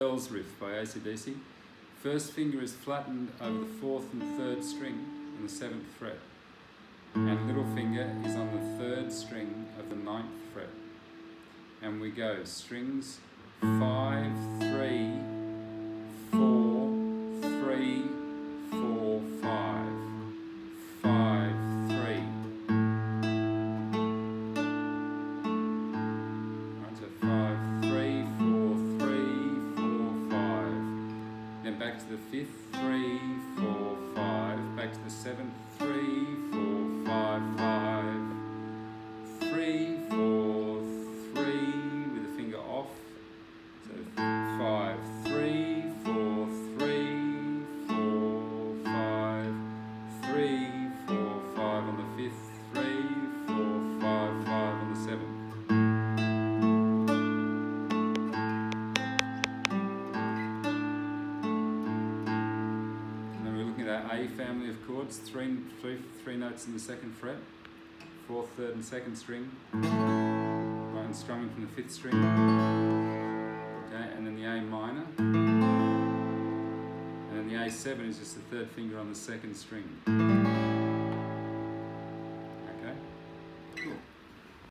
Bells Riff by AC/DC. First finger is flattened over the fourth and third string on the seventh fret. And little finger is on the third string of the ninth fret. And we go strings five, three, Then back to the fifth, three, four, five. Back to the seventh, three, looking at our A family of chords, three, three, three notes in the second fret, fourth, third, and second string, right, and strumming from the fifth string, okay, and then the A minor, and then the A7 is just the third finger on the second string.